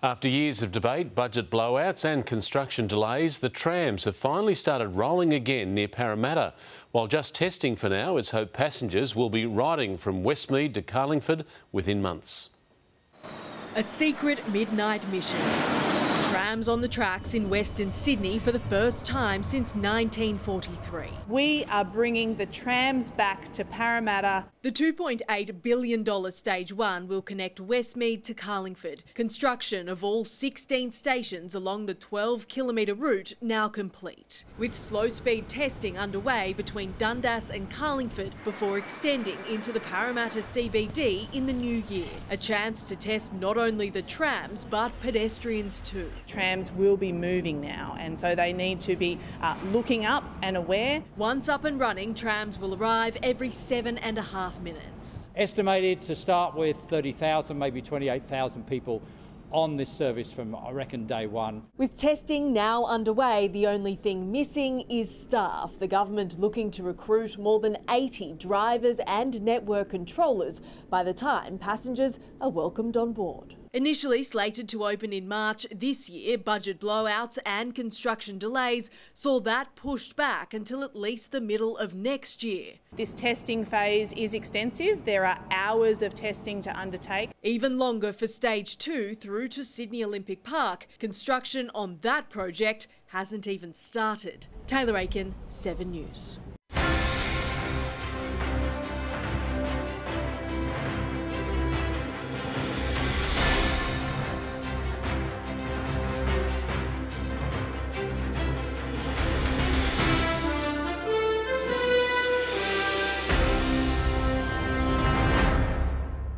After years of debate, budget blowouts and construction delays, the trams have finally started rolling again near Parramatta. While just testing for now, it's hoped passengers will be riding from Westmead to Carlingford within months. A secret midnight mission. Trams on the tracks in Western Sydney for the first time since 1943. We are bringing the trams back to Parramatta. The $2.8 billion Stage 1 will connect Westmead to Carlingford. Construction of all 16 stations along the 12 kilometre route now complete, with slow speed testing underway between Dundas and Carlingford before extending into the Parramatta CBD in the new year. A chance to test not only the trams but pedestrians too. Trams will be moving now, and so they need to be uh, looking up and aware. Once up and running, trams will arrive every seven and a half minutes. Estimated to start with 30,000, maybe 28,000 people on this service from, I reckon, day one. With testing now underway, the only thing missing is staff. The government looking to recruit more than 80 drivers and network controllers by the time passengers are welcomed on board. Initially slated to open in March this year, budget blowouts and construction delays saw that pushed back until at least the middle of next year. This testing phase is extensive. There are hours of testing to undertake. Even longer for stage two through to Sydney Olympic Park. Construction on that project hasn't even started. Taylor Aiken, 7 News.